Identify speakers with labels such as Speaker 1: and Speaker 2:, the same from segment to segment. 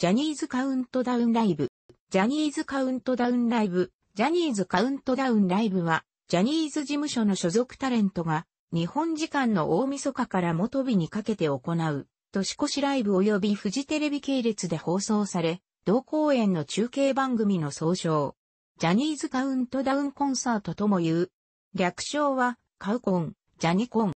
Speaker 1: ジャニーズカウントダウンライブ、ジャニーズカウントダウンライブ、ジャニーズカウントダウンライブは、ジャニーズ事務所の所属タレントが、日本時間の大晦日から元日にかけて行う、年越しライブ及びフジテレビ系列で放送され、同公演の中継番組の総称。ジャニーズカウントダウンコンサートとも言う。略称は、カウコン、ジャニコン。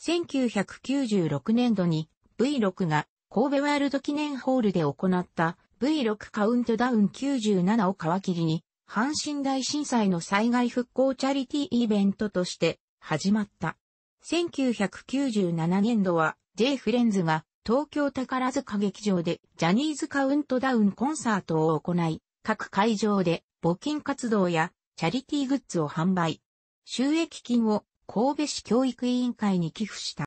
Speaker 1: 1996年度に V6 が神戸ワールド記念ホールで行った V6 カウントダウン97を皮切りに、阪神大震災の災害復興チャリティーイベントとして始まった。1997年度は J フレンズが東京宝塚劇場でジャニーズカウントダウンコンサートを行い、各会場で募金活動やチャリティーグッズを販売。収益金を神戸市教育委員会に寄付した。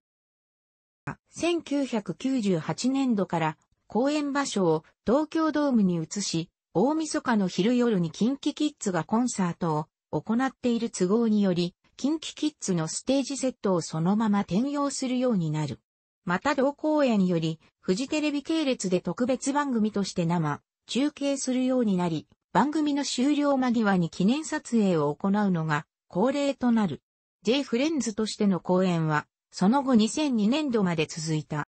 Speaker 1: 1998年度から公演場所を東京ドームに移し、大晦日の昼夜にキンキッズがコンサートを行っている都合により、キンキキッズのステージセットをそのまま転用するようになる。また同公演より、フジテレビ系列で特別番組として生、中継するようになり、番組の終了間際に記念撮影を行うのが恒例となる。J フレンズとしての公演は、その後2002年度まで続いた。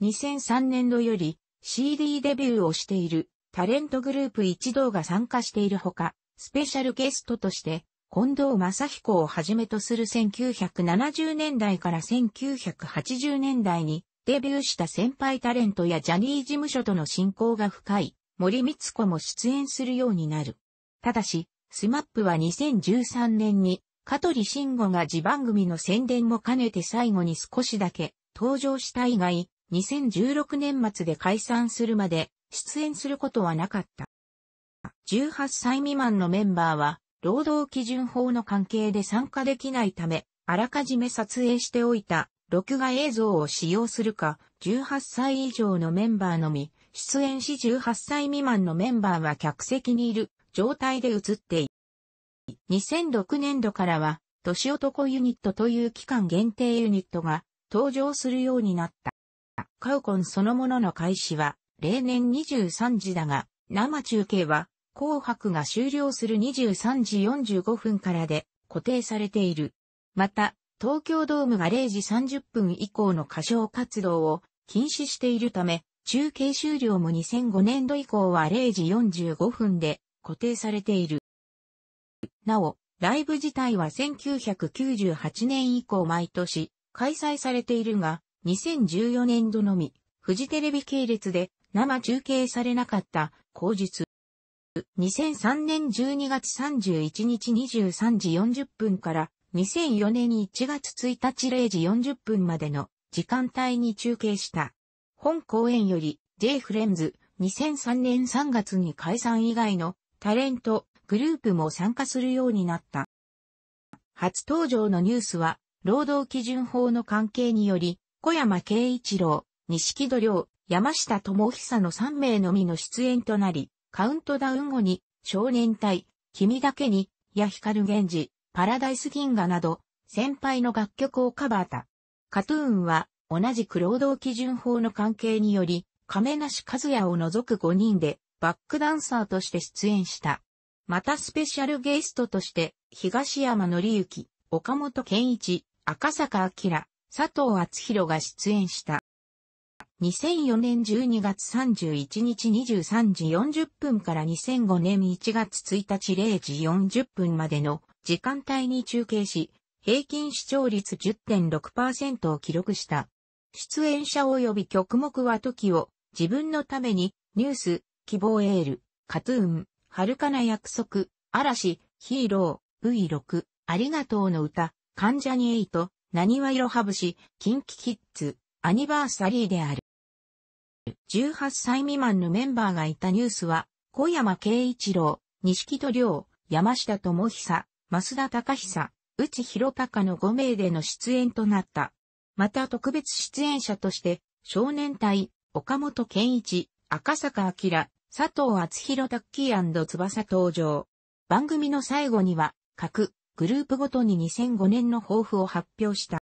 Speaker 1: 2003年度より CD デビューをしているタレントグループ一同が参加しているほか、スペシャルゲストとして近藤正彦をはじめとする1970年代から1980年代にデビューした先輩タレントやジャニー事務所との親交が深い森光子も出演するようになる。ただし、スマップは2013年に香取慎吾が自番組の宣伝も兼ねて最後に少しだけ登場した以外、2016年末で解散するまで出演することはなかった。18歳未満のメンバーは労働基準法の関係で参加できないため、あらかじめ撮影しておいた録画映像を使用するか、18歳以上のメンバーのみ、出演し18歳未満のメンバーは客席にいる状態で映っている。2006年度からは、年男ユニットという期間限定ユニットが登場するようになった。カウコンそのものの開始は、例年23時だが、生中継は紅白が終了する23時45分からで固定されている。また、東京ドームが0時30分以降の歌唱活動を禁止しているため、中継終了も2005年度以降は0時45分で固定されている。なお、ライブ自体は1998年以降毎年開催されているが、2014年度のみ、フジテレビ系列で生中継されなかった口述。2003年12月31日23時40分から2004年1月1日0時40分までの時間帯に中継した。本公演より J フレンズ2003年3月に解散以外のタレント、グループも参加するようになった。初登場のニュースは、労働基準法の関係により、小山慶一郎、錦戸亮、山下智久の3名のみの出演となり、カウントダウン後に、少年隊、君だけに、や光源氏、パラダイス銀河など、先輩の楽曲をカバーた。カトゥーンは、同じく労働基準法の関係により、亀梨和也を除く5人で、バックダンサーとして出演した。またスペシャルゲストとして、東山紀之、岡本健一、赤坂明、佐藤厚弘が出演した。2004年12月31日23時40分から2005年1月1日0時40分までの時間帯に中継し、平均視聴率10.6%を記録した。出演者及び曲目は時を自分のためにニュース、希望エール、カトゥーン、遥かな約束、嵐、ヒーロー、V6、ありがとうの歌、関ジャニエイト、何はいろはぶし、キンキキッズ、アニバーサリーである。18歳未満のメンバーがいたニュースは、小山慶一郎、錦戸亮、山下智久、増田隆久、内弘隆の5名での出演となった。また特別出演者として、少年隊、岡本健一、赤坂明、佐藤厚弘タッキー翼登場。番組の最後には、各グループごとに2005年の抱負を発表した。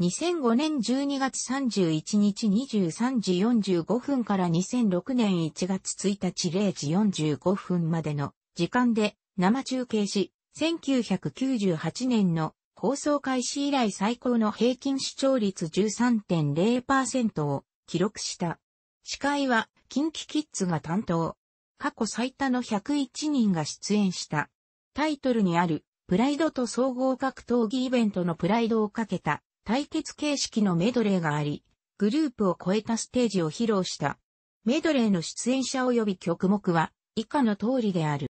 Speaker 1: 2005年12月31日23時45分から2006年1月1日0時45分までの時間で生中継し、1998年の放送開始以来最高の平均視聴率13.0%を記録した。司会は、近畿キッズが担当。過去最多の101人が出演した。タイトルにある、プライドと総合格闘技イベントのプライドをかけた対決形式のメドレーがあり、グループを超えたステージを披露した。メドレーの出演者及び曲目は以下の通りである。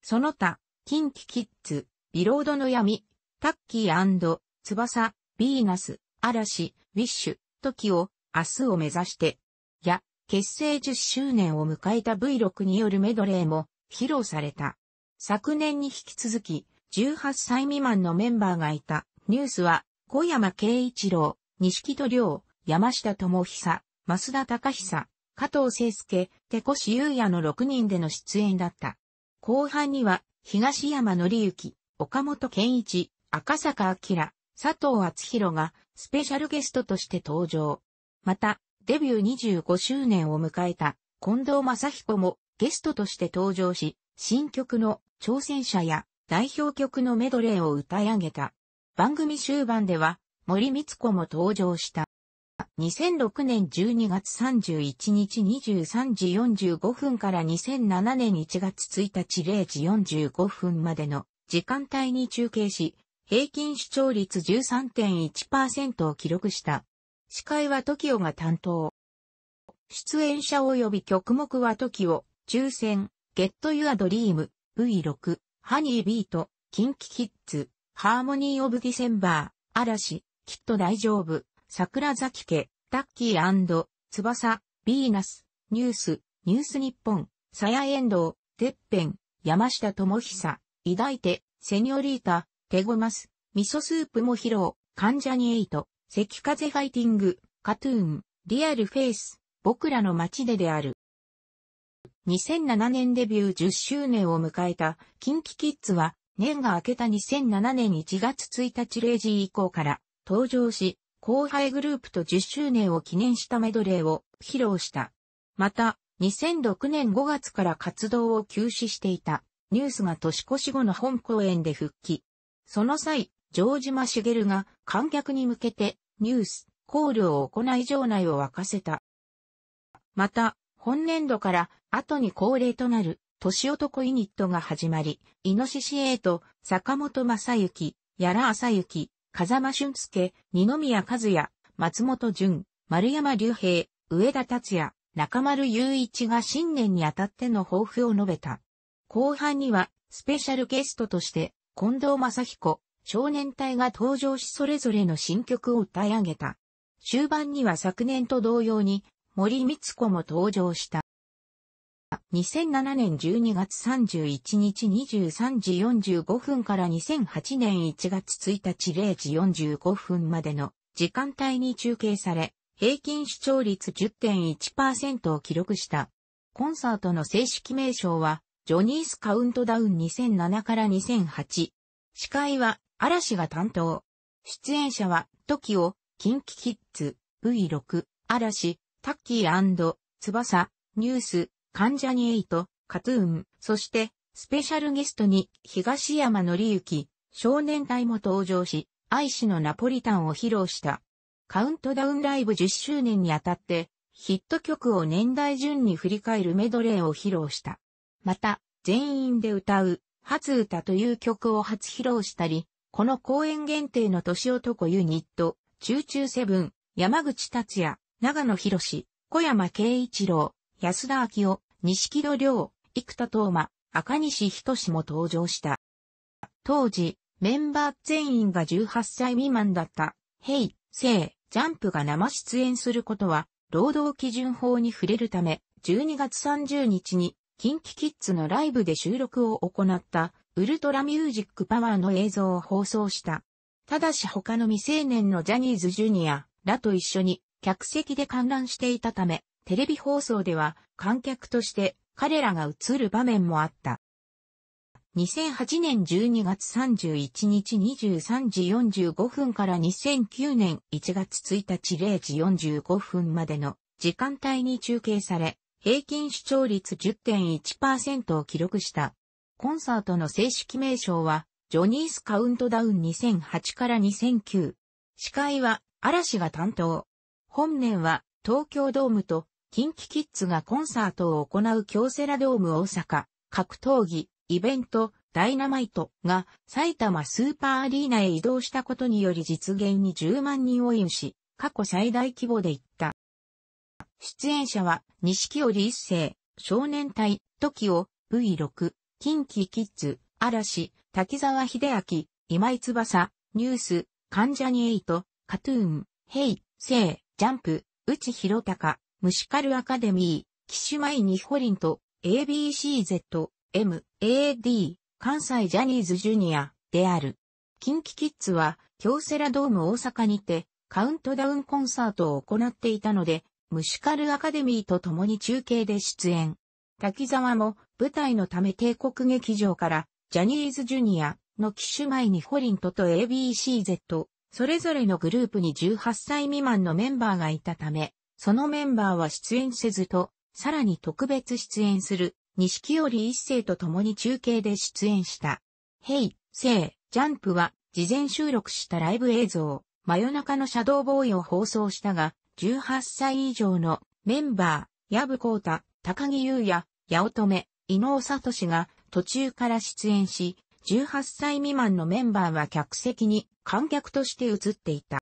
Speaker 1: その他、近畿キッズ、ビロードの闇、タッキー翼、ビーナス、嵐、ウィッシュ、時を、明日を目指して、や、結成10周年を迎えた V6 によるメドレーも披露された。昨年に引き続き、18歳未満のメンバーがいたニュースは小山慶一郎、西木戸亮、山下智久、増田隆久、加藤聖介、手越優也の6人での出演だった。後半には、東山紀之、岡本健一、赤坂明、佐藤厚弘がスペシャルゲストとして登場。また、デビュー25周年を迎えた近藤正彦もゲストとして登場し、新曲の挑戦者や代表曲のメドレーを歌い上げた。番組終盤では森光子も登場した。2006年12月31日23時45分から2007年1月1日0時45分までの時間帯に中継し、平均視聴率13.1%を記録した。司会は TOKIO が担当。出演者及び曲目は TOKIO、抽選、Get Your Dream、V6、ハニービート、キンキキッズ、ハーモニーオブディセンバー、嵐、きっと大丈夫、桜崎家、タッキー翼、ビーナス、ニュース、ニュース日本、サヤエンドウ、てっぺん、山下智久、抱いて、セニョリータ、テゴマス、味噌スープも披露、関ジャニエイト、関風ファイティング、カトゥーン、リアルフェイス、僕らの街でである。2007年デビュー10周年を迎えた、キンキキッズは、年が明けた2007年1月1日0時以降から登場し、後輩グループと10周年を記念したメドレーを披露した。また、2006年5月から活動を休止していたニュースが年越し後の本公演で復帰。その際、城島茂が観客に向けてニュース、コールを行い場内を沸かせた。また、本年度から後に恒例となる年男ユニットが始まり、イノシシエイト、坂本正幸、矢良正幸、風間俊介、二宮和也、松本潤、丸山隆平、上田達也、中丸雄一が新年にあたっての抱負を述べた。後半には、スペシャルゲストとして、近藤正彦、少年隊が登場しそれぞれの新曲を歌い上げた。終盤には昨年と同様に、森光子も登場した。2007年12月31日23時45分から2008年1月1日0時45分までの時間帯に中継され、平均視聴率10.1%を記録した。コンサートの正式名称は、ジョニースカウントダウン2007から2008。司会は、嵐が担当。出演者は、TOKIO、キンキキッズ、V6、嵐、タッキー翼、ニュース、関ジャニエイト、カトゥーン、そして、スペシャルゲストに、東山紀之、少年隊も登場し、愛氏のナポリタンを披露した。カウントダウンライブ10周年にあたって、ヒット曲を年代順に振り返るメドレーを披露した。また、全員で歌う、初歌という曲を初披露したり、この公演限定の年男ユニット、チューチューセブン、山口達也、長野博士、小山慶一郎、安田明夫、西木戸亮、生田東馬、赤西仁も登場した。当時、メンバー全員が18歳未満だった、ヘイ、セイ、ジャンプが生出演することは、労働基準法に触れるため、12月30日に、キンキキッズのライブで収録を行った、ウルトラミュージックパワーの映像を放送した。ただし他の未成年のジャニーズジュニアらと一緒に客席で観覧していたため、テレビ放送では観客として彼らが映る場面もあった。2008年12月31日23時45分から2009年1月1日0時45分までの時間帯に中継され、平均視聴率10.1%を記録した。コンサートの正式名称は、ジョニースカウントダウン2008から2009。司会は、嵐が担当。本年は、東京ドームと、キンキキッズがコンサートを行う京セラドーム大阪、格闘技、イベント、ダイナマイトが埼玉スーパーアリーナへ移動したことにより実現に10万人を有し、過去最大規模で行った。出演者は、錦織一世、少年隊、TOKIO、V6、近畿キッズ、嵐、滝沢秀明、今井翼、ニュース、関ジャニエイト、カトゥーン、ヘイ、セイ、ジャンプ、内広隆、ムシカルアカデミー、キシュマイニホリンと、ABCZ、M、AD、関西ジャニーズジュニア、である。キンキキッズは、京セラドーム大阪にて、カウントダウンコンサートを行っていたので、ムシカルアカデミーと共に中継で出演。滝沢も舞台のため帝国劇場からジャニーズジュニアの機種前にホリントと ABCZ それぞれのグループに18歳未満のメンバーがいたため、そのメンバーは出演せずと、さらに特別出演する錦織一世と共に中継で出演した。ヘイ、セイ、ジャンプは事前収録したライブ映像、真夜中のシャドーボーイを放送したが、18歳以上のメンバー、矢部光太、高木優也、八乙女、伊能聡が途中から出演し、18歳未満のメンバーは客席に観客として映っていた。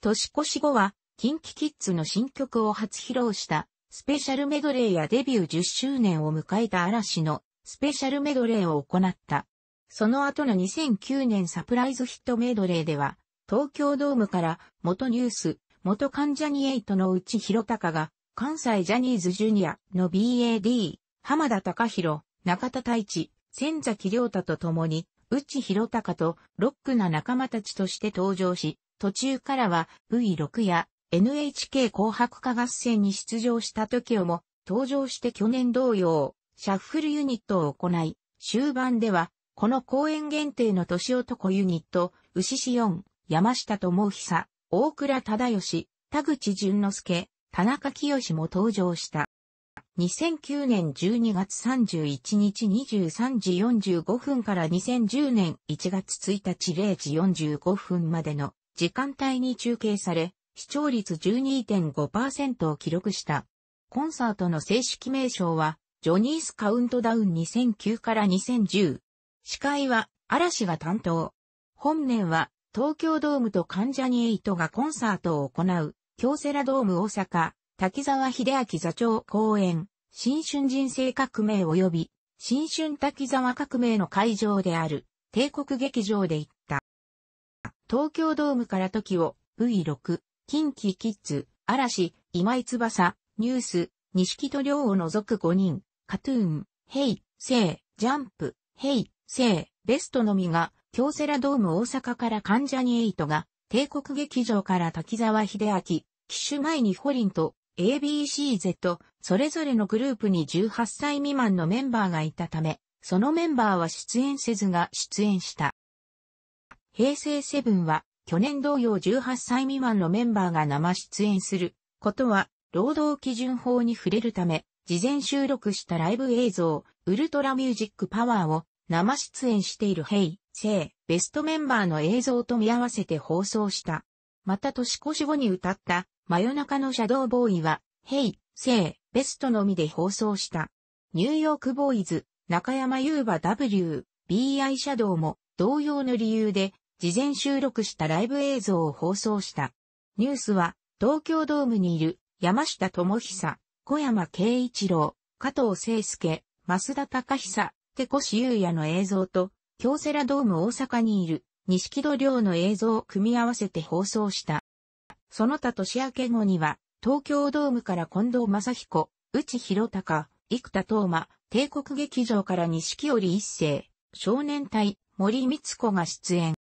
Speaker 1: 年越し後は、キンキキッズの新曲を初披露したスペシャルメドレーやデビュー10周年を迎えた嵐のスペシャルメドレーを行った。その後の2009年サプライズヒットメドレーでは、東京ドームから元ニュース、元関ジャニエイトの内広隆が、関西ジャニーズジュニアの BAD、浜田隆弘、中田太一、千崎良太と共に、内広隆とロックな仲間たちとして登場し、途中からは V6 や NHK 紅白歌合戦に出場した時をも登場して去年同様、シャッフルユニットを行い、終盤では、この公演限定の年男ユニット、牛志四、山下智久、大倉忠義、田口淳之介、田中清も登場した。2009年12月31日23時45分から2010年1月1日0時45分までの時間帯に中継され、視聴率12.5%を記録した。コンサートの正式名称は、ジョニースカウントダウン2009から2010。司会は、嵐が担当。本年は、東京ドームと関ジャニエイトがコンサートを行う、京セラドーム大阪、滝沢秀明座長公演、新春人生革命及び、新春滝沢革命の会場である、帝国劇場で行った。東京ドームから時を、V6、近畿キッズ、嵐、今井翼、 NEWS、錦戸亮を除く5人、 KAT-TUN、Hey! Say! JUMP、Hey! Say! BEST のみが、京セラドーム大阪から関ジャニエイトが、帝国劇場から滝沢秀明、 Kis-My-Ft2 と A.B.C-Z、それぞれのグループに18歳未満のメンバーがいたため、そのメンバーは出演せずが出演した。平成セブンは、去年同様18歳未満のメンバーが生出演することは、労働基準法に触れるため、事前収録したライブ映像、ウルトラミュージックパワーを生出演しているヘイ、セイ、ベストメンバーの映像と見合わせて放送した。また年越し後に歌った真夜中のシャドーボーイは、ヘイ、セイ、ベストのみで放送した。ニューヨークボーイズ、中山優馬 W、BI シャドウも同様の理由で事前収録したライブ映像を放送した。ニュースは東京ドームにいる山下智久、小山慶一郎、加藤聖介、増田隆久、手越優也の映像と京セラドーム大阪にいる、錦戸亮の映像を組み合わせて放送した。その他年明け後には、東京ドームから近藤正彦、内広隆、生田東馬、帝国劇場から錦織一世、少年隊、森光子が出演。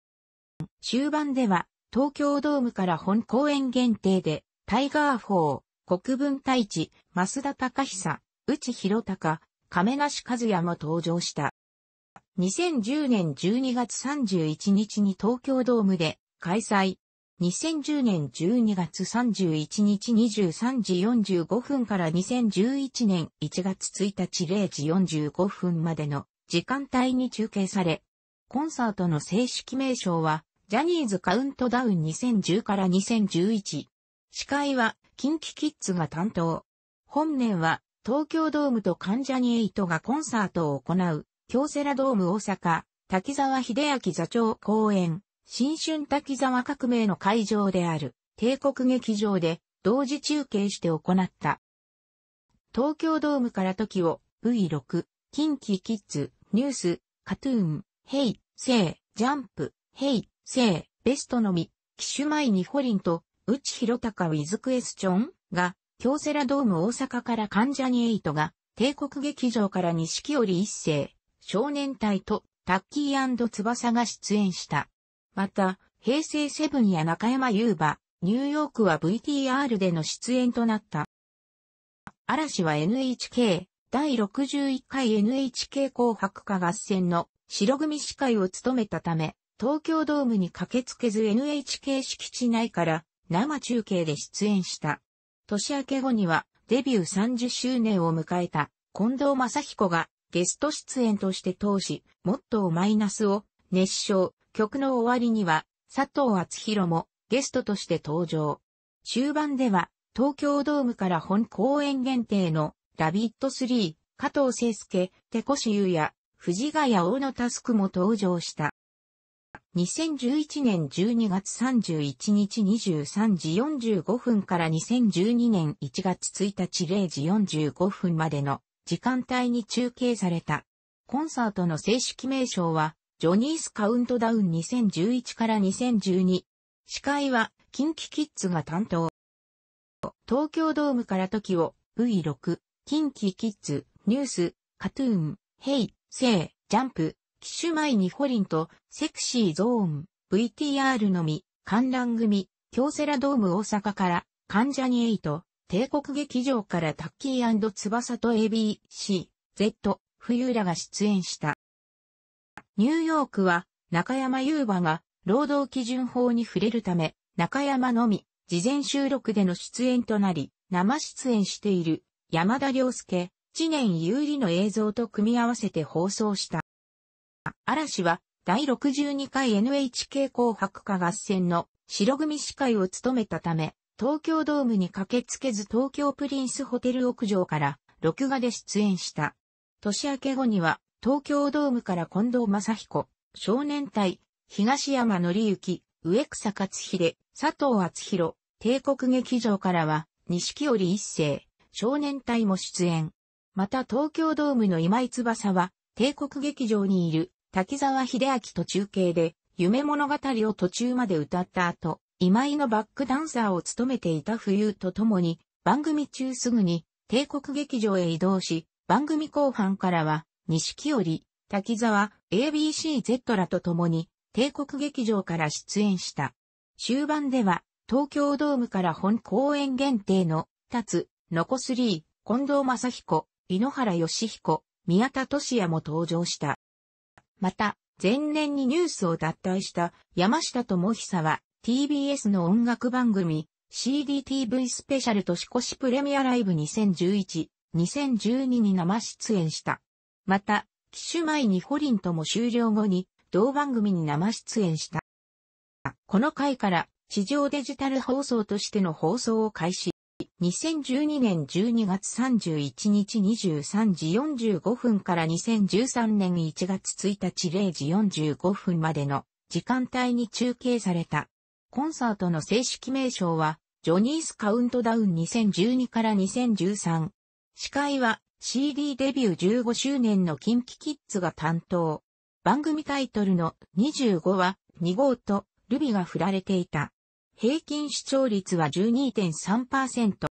Speaker 1: 終盤では、東京ドームから本公演限定で、タイガー4、国分太一、増田隆久、内広隆、亀梨和也も登場した。2010年12月31日に東京ドームで開催。2010年12月31日23時45分から2011年1月1日0時45分までの時間帯に中継され、コンサートの正式名称は、ジャニーズカウントダウン2010から2011。司会は、 KinKi Kids が担当。本年は、東京ドームと関ジャニエイトがコンサートを行う、京セラドーム大阪、滝沢秀明座長公演。新春滝沢革命の会場である帝国劇場で同時中継して行った。東京ドームから時を V6、キンキキッズ、ニュース、カトゥーン、ヘイ、セイ、ジャンプ、ヘイ、セイ、ベストのみ、機種前にホリンと、内広高ウィズクエスチョンが、京セラドーム大阪から関ジャニエイトが、帝国劇場から錦織一世、少年隊とタッキー翼が出演した。また、平成セブンや中山優馬、ニューヨークは VTR での出演となった。嵐は NHK 第61回 NHK 紅白歌合戦の白組司会を務めたため、東京ドームに駆けつけず NHK 敷地内から生中継で出演した。年明け後にはデビュー30周年を迎えた近藤正彦がゲスト出演として通し、モットーマイナスを熱唱、曲の終わりには、佐藤厚弘もゲストとして登場。終盤では、東京ドームから本公演限定のラビット3、加藤聖介、手越優也、藤ヶ谷大野タスクも登場した。2011年12月31日23時45分から2012年1月1日0時45分までの時間帯に中継された。コンサートの正式名称は、ジョニースカウントダウン2011から2012。司会は、キンキキッズが担当。東京ドームから時を V6、キンキキッズ、ニュース、カトゥーン、ヘイ、セイ、ジャンプ、機種前にホリンと、セクシーゾーン、VTR のみ、観覧組、京セラドーム大阪から、関ジャニエイト、帝国劇場からタッキー翼と ABC、Z、冬らが出演した。ニューヨークは中山優馬が労働基準法に触れるため、中山のみ、事前収録での出演となり、生出演している山田涼介、知念有利の映像と組み合わせて放送した。嵐は第62回 NHK 紅白歌合戦の白組司会を務めたため、東京ドームに駆けつけず東京プリンスホテル屋上から録画で出演した。年明け後には東京ドームから近藤正彦、少年隊、東山紀之、植草勝秀、佐藤厚弘、帝国劇場からは、錦織一世、少年隊も出演。また東京ドームの今井翼は、帝国劇場にいる滝沢秀明と中継で、夢物語を途中まで歌った後、今井のバックダンサーを務めていた冬と共に、番組中すぐに帝国劇場へ移動し、番組後半からは錦織、滝沢、ABCZ らと共に、帝国劇場から出演した。終盤では、東京ドームから本公演限定の、立つ、ノコスリー、近藤正彦、井ノ原義彦、宮田俊也も登場した。また、前年にニュースを脱退した山下智久は TBS の音楽番組 CDTV スペシャル年越しプレミアライブ2011、2012に生出演した。また、機種前にホリンとも終了後に、同番組に生出演した。この回から地上デジタル放送としての放送を開始。2012年12月31日23時45分から2013年1月1日0時45分までの時間帯に中継された。コンサートの正式名称は、ジョニースカウントダウン2012から2013。司会は、CD デビュー15周年のキンキキッズが担当。番組タイトルの25は2号とルビが振られていた。平均視聴率は12.3%。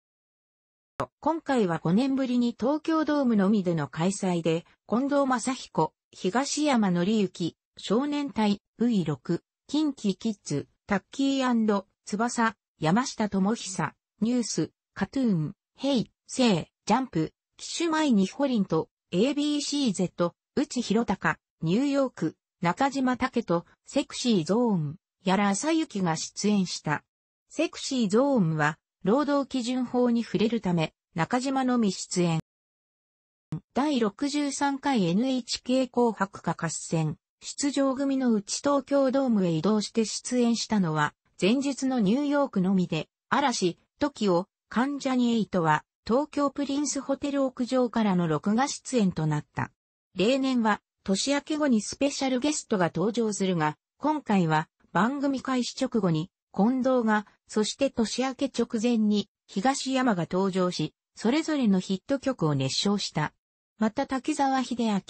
Speaker 1: 今回は5年ぶりに東京ドームのみでの開催で、近藤正彦、東山紀之、少年隊 V6、キンキキッズ、タッキー翼、山下智久、ニュース、カトゥーン、ヘイ、セイ、ジャンプ、機種前にホリンと ABCZ、内広高、ニューヨーク、中島武とセクシーゾーン、やら朝雪が出演した。セクシーゾーンは、労働基準法に触れるため、中島のみ出演。第63回 NHK 紅白歌合戦、出場組のうち東京ドームへ移動して出演したのは、前日のニューヨークのみで、嵐、TOKIO、関ジャニエイトは、東京プリンスホテル屋上からの録画出演となった。例年は、年明け後にスペシャルゲストが登場するが、今回は番組開始直後に近藤が、そして年明け直前に東山が登場し、それぞれのヒット曲を熱唱した。また滝沢秀明、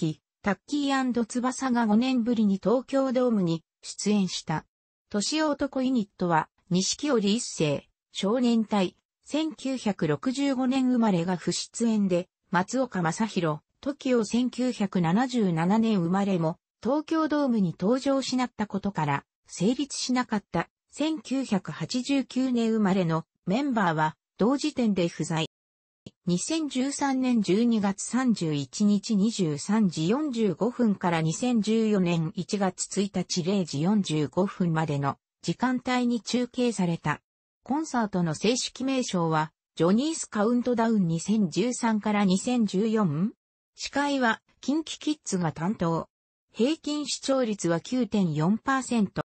Speaker 1: タッキー翼が5年ぶりに東京ドームに出演した。年男ユニットは、錦織一世、少年隊、1965年生まれが不出演で、松岡正宏、TOKIO1977 年生まれも、東京ドームに登場しなったことから、成立しなかった1989年生まれのメンバーは、同時点で不在。2013年12月31日23時45分から2014年1月1日0時45分までの時間帯に中継された。コンサートの正式名称は、ジョニースカウントダウン2013から2014司会は、キンキキッズが担当。平均視聴率は9.4%。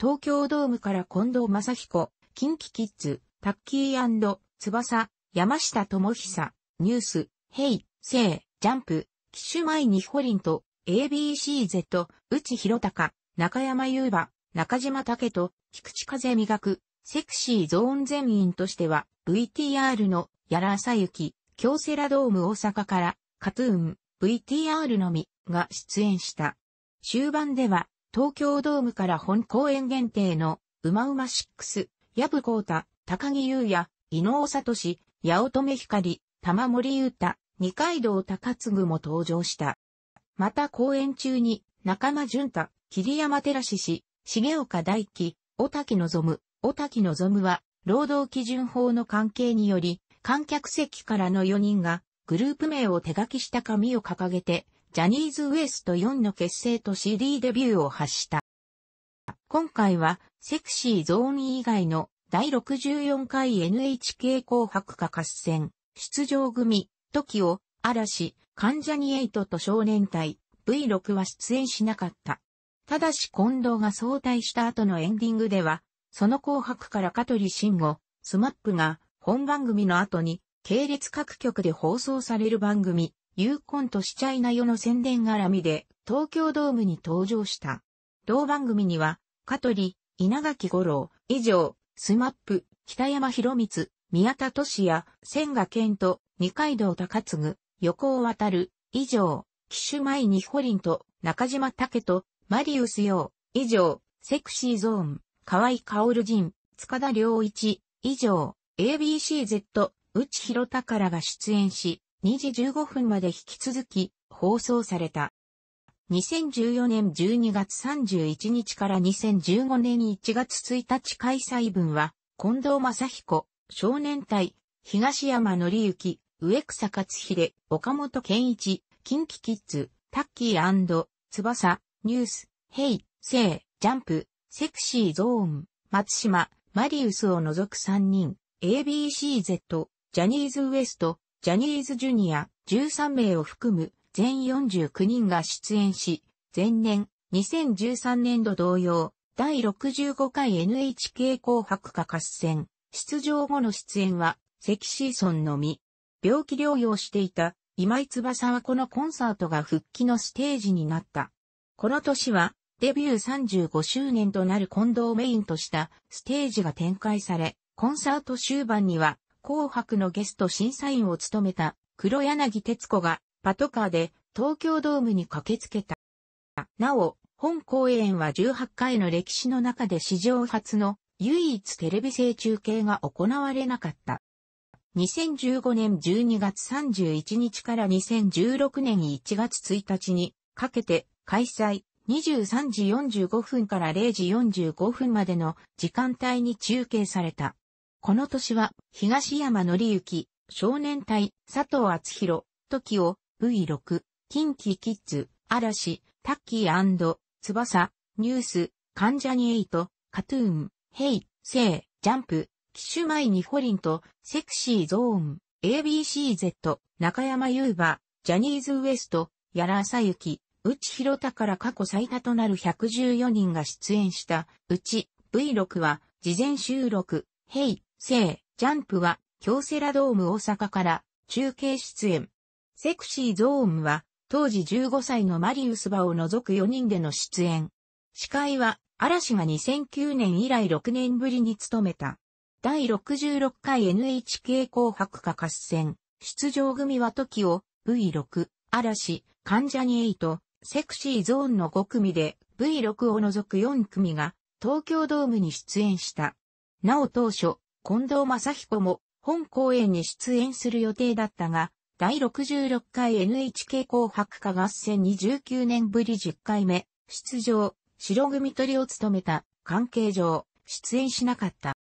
Speaker 1: 東京ドームから近藤正彦、キンキキッズ、タッキー翼、山下智久、ニュース、ヘイ、セイ、ジャンプ、機種前にホリンと、ABCZ、内弘隆、中山優馬、中島武と、菊池風磨く、セクシーゾーン全員としては、VTR の、やらさゆき、京セラドーム大阪から、カトゥーン、VTR のみ、が出演した。終盤では、東京ドームから本公演限定の、うまうま6、矢部光太、高木優也、伊能聡、八乙女光、玉森優太、二階堂高次も登場した。また公演中に、中間淳太、桐山寺志氏、重岡大輝、小滝望、小滝望は、労働基準法の関係により、観客席からの4人が、グループ名を手書きした紙を掲げて、ジャニーズ WEST4 の結成と CD デビューを発した。今回は、 Sexy Zone 以外の第64回 NHK 紅白歌合戦、出場組、TOKIO、嵐、関ジャニエイトと少年隊、V6 は出演しなかった。ただし近藤が早退した後のエンディングでは、その紅白から香取慎吾、 SMAP が本番組の後に系列各局で放送される番組、 YOU コントしちゃいなよの宣伝絡みで東京ドームに登場した。同番組には、香取、稲垣五郎、以上、 SMAP、北山宏光、宮田俊也、千賀健永、二階堂高嗣、横尾渉、以上、騎手前にホリンと中島武とマリウス葉、以上、 Sexy Zone、河合郁人、塚田僚一、以上、 A.B.C-Z、内博貴が出演し、2時15分まで引き続き放送された。2014年12月31日から2015年1月1日開催分は、近藤正彦、少年隊、東山紀之、植草勝秀、岡本健一、近畿キッズ、タッキー翼、ニュース、ヘイ、セイ、ジャンプ、セクシーゾーン、松島、マリウスを除く3人、ABCZ、ジャニーズ WEST、ジャニーズジュニア13名を含む全49人が出演し、前年、2013年度同様、第65回 NHK 紅白歌合戦、出場後の出演は、セキシーソンのみ。病気療養していた今井翼はこのコンサートが復帰のステージになった。この年はデビュー35周年となる近藤メインとしたステージが展開され、コンサート終盤には紅白のゲスト審査員を務めた黒柳徹子がパトカーで東京ドームに駆けつけた。なお、本公演は18回の歴史の中で史上初の唯一テレビ製中継が行われなかった。2015年12月31日から2016年1月1日にかけて開催23時45分から0時45分までの時間帯に中継された。この年は東山紀之、少年隊、佐藤厚弘、TOKIO、V6、 KinKi Kids、嵐、タッキー翼、 NEWS、関ジャニエイト、 KAT-TUN、Hey! Say! JUMP、Kis-My-Ft2、Sexy Zone、A.B.C-Z、中山優馬、ジャニーズ WEST、屋良朝幸、内博貴ら過去最多となる114人が出演した、うち V6 は事前収録、 Hey! Say! JUMP は京セラドーム大阪から中継出演。セクシーゾーンは当時15歳のマリウスバを除く4人での出演。司会は嵐が2009年以来6年ぶりに務めた。第66回 NHK 紅白歌合戦。出場組は TOKIO、V6、嵐、関ジャニエイト、セクシーゾーンの5組で V6 を除く4組が東京ドームに出演した。なお当初、近藤正彦も本公演に出演する予定だったが、第66回 NHK 紅白歌合戦に19年ぶり10回目、出場、白組取りを務めた関係上、出演しなかった。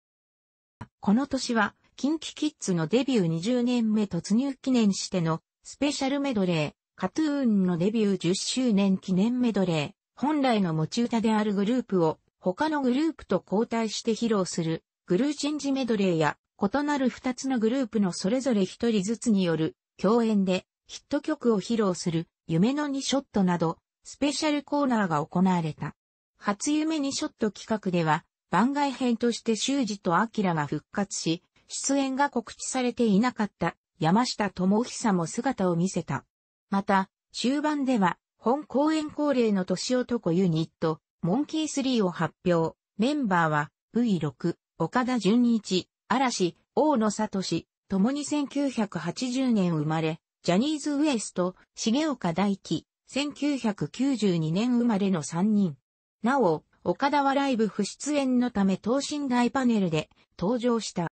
Speaker 1: この年は、キンキキッズのデビュー20年目突入記念してのスペシャルメドレー、カトゥーンのデビュー10周年記念メドレー、本来の持ち歌であるグループを他のグループと交代して披露するグルーチェンジメドレーや異なる2つのグループのそれぞれ1人ずつによる共演でヒット曲を披露する夢の2ショットなどスペシャルコーナーが行われた。初夢2ショット企画では番外編として修二と明が復活し、出演が告知されていなかった山下智久も姿を見せた。また、終盤では、本公演恒例の年男ユニット、モンキー3を発表。メンバーは、V6、岡田純一、嵐、大野聡、共に1980年生まれ、ジャニーズ WEST、重岡大輝、1992年生まれの3人。なお、岡田はライブ不出演のため等身大パネルで登場した。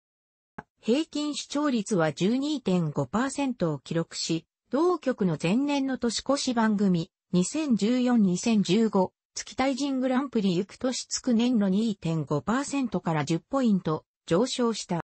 Speaker 1: 平均視聴率は12.5%を記録し、同局の前年の年越し番組2014-2015月対人グランプリ行く年つく年の2.5%から10ポイント上昇した。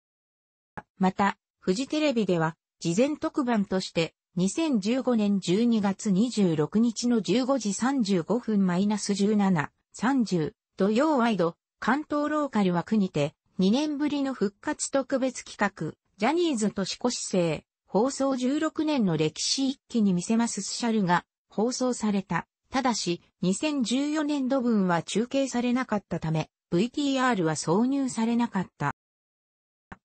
Speaker 1: また、フジテレビでは事前特番として2015年12月26日の15時35分マイナス17 30土曜ワイド関東ローカル枠にて2年ぶりの復活特別企画ジャニーズ年越し生放送16年の歴史一気に見せますスシャルが放送された。ただし、2014年度分は中継されなかったため、VTR は挿入されなかった。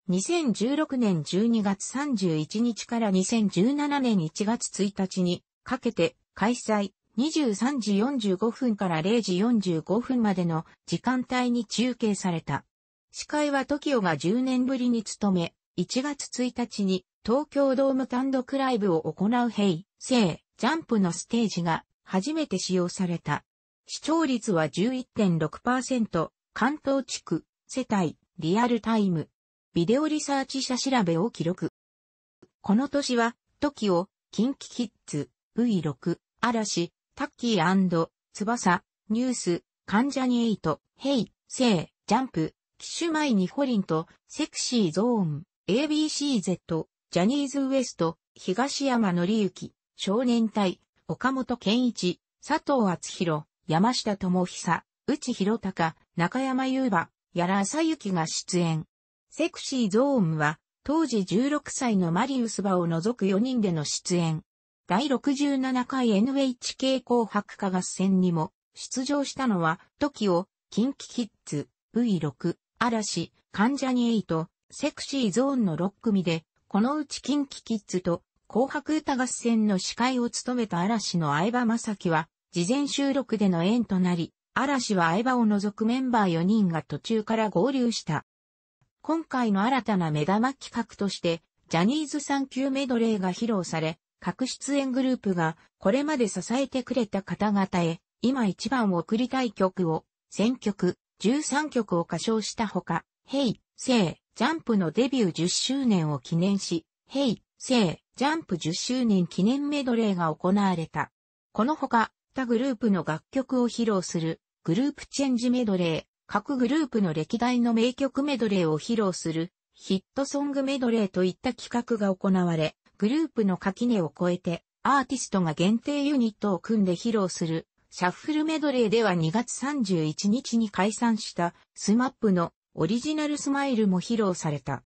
Speaker 1: 2016年12月31日から2017年1月1日にかけて開催23時45分から0時45分までの時間帯に中継された。司会は TOKIO が10年ぶりに務め、1月1日に東京ドーム単独ライブを行うヘイ、セイ、ジャンプのステージが初めて使用された。視聴率は11.6%、関東地区、世帯、リアルタイム、ビデオリサーチ社調べを記録。この年は、TOKIO、キンキキッズ、V6、嵐、タッキー翼、ニュース、カンジャニエイト、ヘイ、セイ、ジャンプ、キシュマイニホリンと、セクシーゾーン、ABCZ、ジャニーズ WEST、東山紀之、少年隊、岡本健一、佐藤厚弘、山下智久、内弘隆、中山優馬、矢良朝幸が出演。セクシーゾーンは、当時16歳のマリウスバを除く4人での出演。第67回 NHK 紅白歌合戦にも出場したのは、TOKIO、キンキキッズ、V6、嵐、関ジャニエイト、セクシーゾーンの6組で、このうちキンキキッズと紅白歌合戦の司会を務めた嵐の相葉雅紀は、事前収録での縁となり、嵐は相葉を除くメンバー4人が途中から合流した。今回の新たな目玉企画として、ジャニーズサンキューメドレーが披露され、各出演グループがこれまで支えてくれた方々へ今一番送りたい曲を選曲13曲を歌唱したほか、 Hey! Say! JUMP のデビュー10周年を記念し、 Hey! Say! JUMP 10周年記念メドレーが行われた。このほか、他グループの楽曲を披露するグループチェンジメドレー、各グループの歴代の名曲メドレーを披露するヒットソングメドレーといった企画が行われ、グループの垣根を越えてアーティストが限定ユニットを組んで披露するシャッフルメドレーでは12月31日に解散した SMAP のオリジナルスマイルも披露された。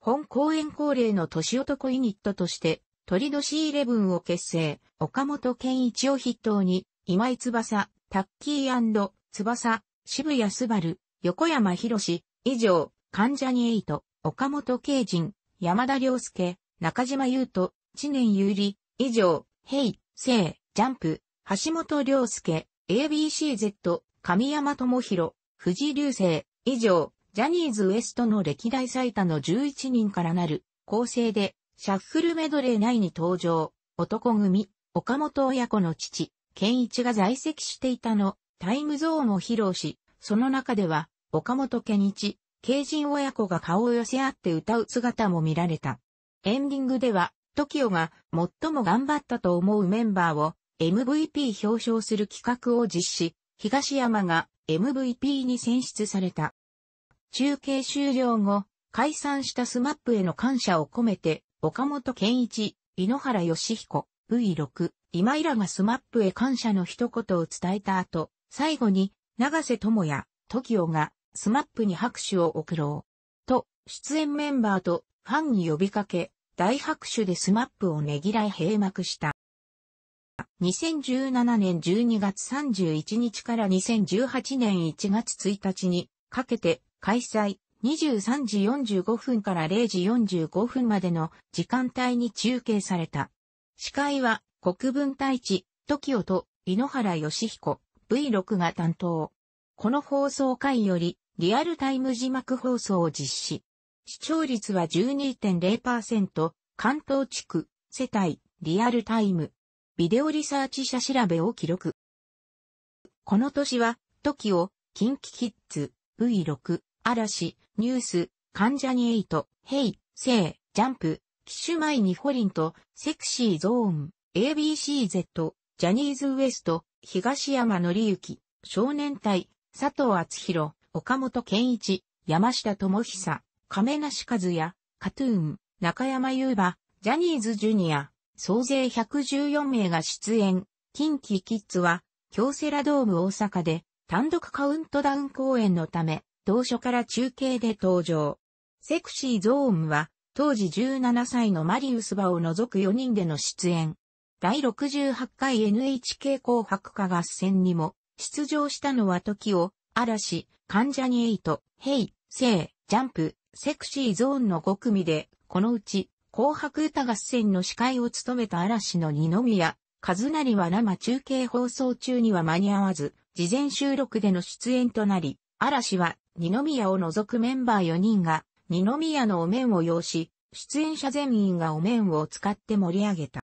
Speaker 1: 本公演恒例の年男ユニットとして、酉年イレブンを結成、岡本健一を筆頭に、今井翼、タッキー翼、渋谷すばる、横山裕、以上、関ジャニエイト、岡本圭人、山田涼介、中島裕翔、知念侑李、以上、 Hey! Say! JUMP、橋本良介、ABCZ、神山智弘、藤井流星、以上、ジャニーズ WEST の歴代最多の11人からなる構成で、シャッフルメドレー内に登場、男組、岡本親子の父、健一が在籍していたの、タイムゾーンを披露し、その中では、岡本健一、慶人親子が顔を寄せ合って歌う姿も見られた。エンディングでは、TOKIO が最も頑張ったと思うメンバーを MVP 表彰する企画を実施、東山が MVP に選出された。中継終了後、解散した SMAP への感謝を込めて、岡本健一、井ノ原快彦、V6、今井らが SMAP へ感謝の一言を伝えた後、最後に、長瀬智也、TOKIO がスマップに拍手を送ろう。と、出演メンバーとファンに呼びかけ、大拍手で SMAP をねぎらい閉幕した。2017年12月31日から2018年1月1日にかけて開催、23時45分から0時45分までの時間帯に中継された。司会は国分太一、TOKIO と井ノ原義彦、V6 が担当。この放送回よりリアルタイム字幕放送を実施。視聴率は12.0%、関東地区、世帯、リアルタイム、ビデオリサーチ社調べを記録。この年は、TOKIO、 KinKi Kids、V6、嵐、 NEWS、関ジャニエイト、 Hey! Say! JUMP、 Kis-My-Ft2、 Sexy Zone、 A.B.C-Z、ジャニーズ WEST、東山紀之、少年隊、佐藤アツヒロ、岡本健一、山下智久、亀梨和也、 KAT-TUN、中山優馬、ジャニーズジュニア、総勢114名が出演、 KinKi Kids は、京セラドーム大阪で単独カウントダウン公演のため、当初から中継で登場。セクシーゾーンは、当時17歳のマリウス葉を除く4人での出演。第68回 NHK 紅白歌合戦にも出場したのは TOKIO、嵐、関ジャニエイト、 Hey! Say! JUMP、Sexy Zone の5組で、このうち、紅白歌合戦の司会を務めた嵐の二宮和也は生中継放送中には間に合わず、事前収録での出演となり、嵐は二宮を除くメンバー4人が、二宮のお面を用し、出演者全員がお面を使って盛り上げた。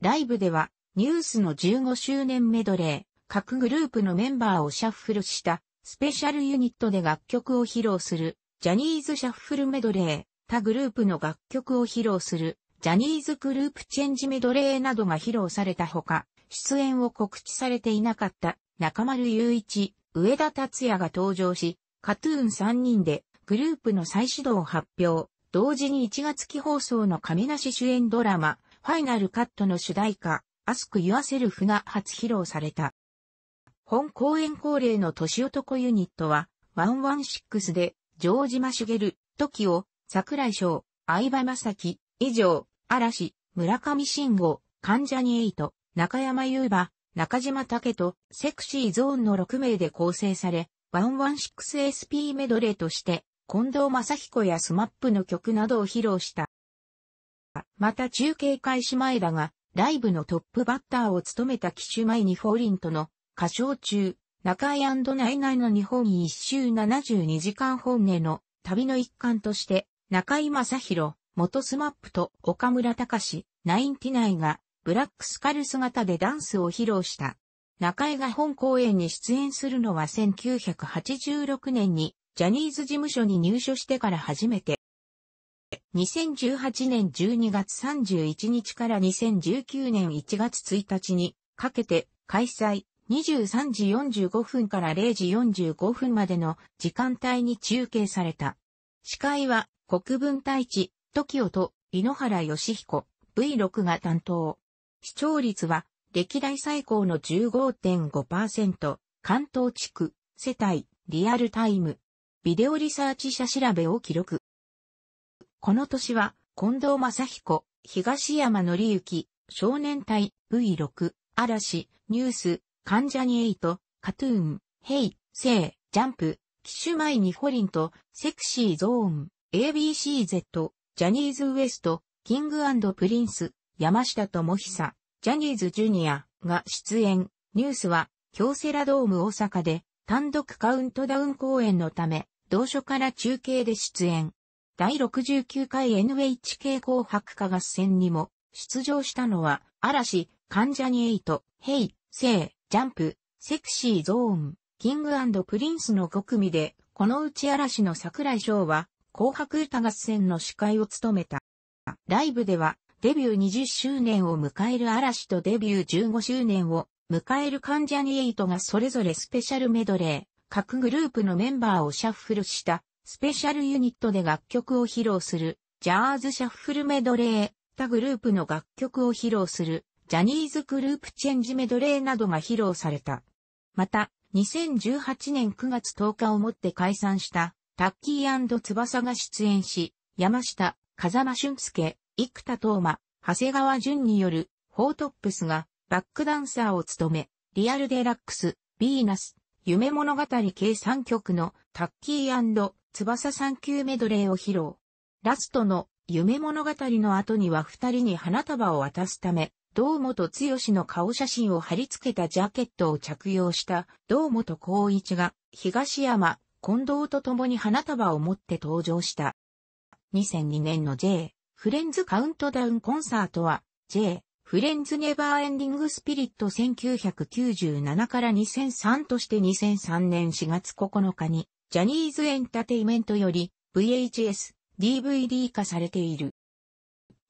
Speaker 1: ライブでは、ニュースの15周年メドレー、各グループのメンバーをシャッフルしたスペシャルユニットで楽曲を披露するジャニーズシャッフルメドレー、他グループの楽曲を披露するジャニーズグループチェンジメドレーなどが披露されたほか、出演を告知されていなかった中丸雄一、上田達也が登場し、カトゥーン3人でグループの再始動を発表。同時に1月期放送の亀梨主演ドラマ、ファイナルカットの主題歌、 Ask Yourself が初披露された。本公演恒例の年男ユニットは、116で、城島茂、TOKIO、櫻井翔、相葉雅紀、以上、嵐、村上信五、関ジャニエイト、中山優馬、中島健人、Sexy Zone の6名で構成され、116SP メドレーとして、近藤正彦や SMAP の曲などを披露した。また中継開始前だが、ライブのトップバッターを務めた機種前にフォーリンとの歌唱中、中居ナイナイの日本一周72時間本音の旅の一環として、中居正広、元 SMAP と岡村隆史、ナインティナインがブラックスカル姿でダンスを披露した。中居が本公演に出演するのは1986年にジャニーズ事務所に入所してから初めて。2018年12月31日から2019年1月1日にかけて開催23時45分から0時45分までの時間帯に中継された。司会は国分太一、TOKIO と井ノ原義彦、V6 が担当。視聴率は歴代最高の15.5%、関東地区、世帯、リアルタイム、ビデオリサーチ社調べを記録。この年は、近藤正彦、東山紀之、少年隊、V6、嵐、 NEWS、関ジャニエイト、 KAT-TUN、Hey! Say! JUMP、Kis-My-Ft2、Sexy Zone、A.B.C-Z、ジャニーズ WEST、 King & Prince、山下智久、ジャニーズジュニアが出演。ニュースは、京セラドーム大阪で単独カウントダウン公演のため、同所から中継で出演。第69回 NHK 紅白歌合戦にも出場したのは、嵐、関ジャニエイト、 Hey! Say! JUMP、Sexy Zone、King & Prince の5組で、このうち嵐の櫻井翔は、紅白歌合戦の司会を務めた。ライブでは、デビュー20周年を迎える嵐とデビュー15周年を迎える関ジャニエイトがそれぞれスペシャルメドレー、各グループのメンバーをシャッフルしたスペシャルユニットで楽曲を披露するジャーズシャッフルメドレー、他グループの楽曲を披露するジャニーズグループチェンジメドレーなどが披露された。また、2018年9月10日をもって解散したタッキー翼が出演し、山下、風間俊介、生田斗真、長谷川淳によるフォートップスがバックダンサーを務め、リアルデラックス、ビーナス、夢物語計3曲のタッキー翼3級メドレーを披露。ラストの夢物語の後には二人に花束を渡すため、堂本剛の顔写真を貼り付けたジャケットを着用した堂本光一が東山、近藤と共に花束を持って登場した。2002年の J フレンズカウントダウンコンサートは J フレンズネバーエンディングスピリット1997から2003として2003年4月9日にジャニーズエンタテイメントより VHS、DVD 化されている。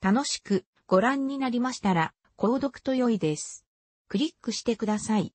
Speaker 1: 楽しくご覧になりましたら購読と良いです。クリックしてください。